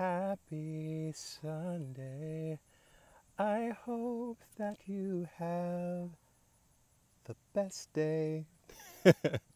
happy Sunday. I hope that you have the best day.